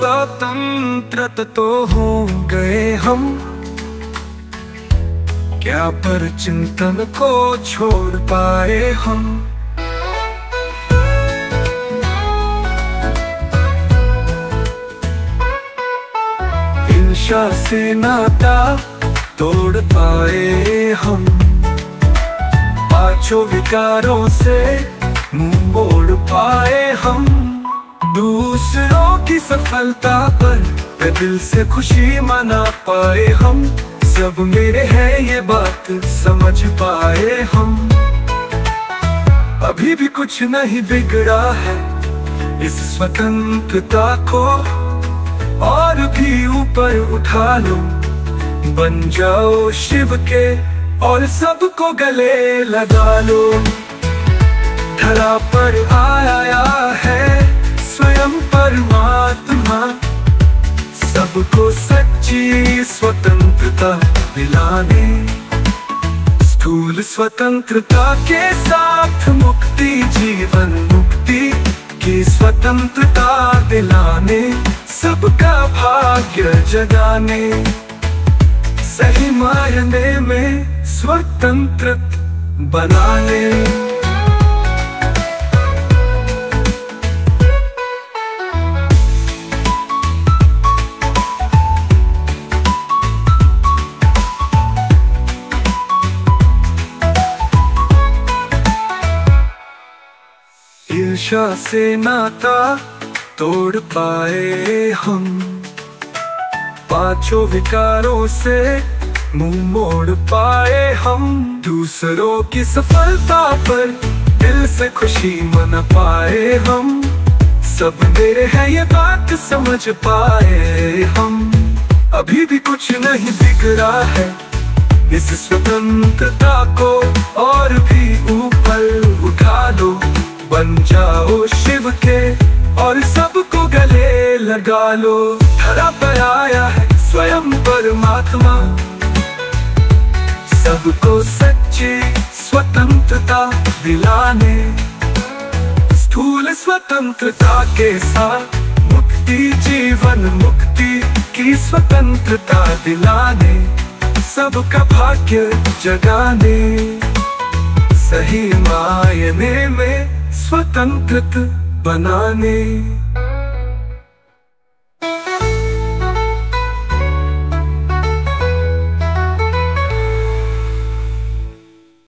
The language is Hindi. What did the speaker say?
स्वतंत्र तो हो गए हम। क्या पर चिंतन को छोड़ पाए हम? हिंसा से नाता तोड़ पाए हम। पाँचों विकारों से मुँह मोड़ पाए हम। दूसरों की सफलता पर दिल से खुशी मना पाए हम। सब मेरे हैं ये बात समझ पाए हम। अभी भी कुछ नहीं बिगड़ा है इस स्वतंत्रता को। और भी ऊपर उठा लो, बन जाओ शिव के और सबको गले लगा लो। धरा पर आया है स्वयं परमात्मा, सबको सच्ची स्वतंत्रता दिलाने। स्थूल स्वतंत्रता के साथ मुक्ति, जीवन मुक्ति की स्वतंत्रता दिलाने, सबका भाग्य जगाने। सही मायने में स्वतंत्र बनाने। ईर्षा से नाता तोड़ पाए हम। पाँचों विकारों से मुँह मोड़ पाए हम। दूसरों की सफलता पर दिल से खुशी मना पाए हम। सब मेरे हैं, ये बात समझ पाए हम। अभी भी कुछ नहीं बिगड़ा है इस स्वतंत्रता को और भी। गले लगा लो। धरा पर आया है स्वयं परमात्मा। सबको सच्ची स्वतंत्रता दिलाने। स्थूल स्वतंत्रता के साथ मुक्ति, जीवन मुक्ति की स्वतंत्रता दिलाने। सबका भाग्य जगाने। सही मायने में स्वतंत्र बनाने।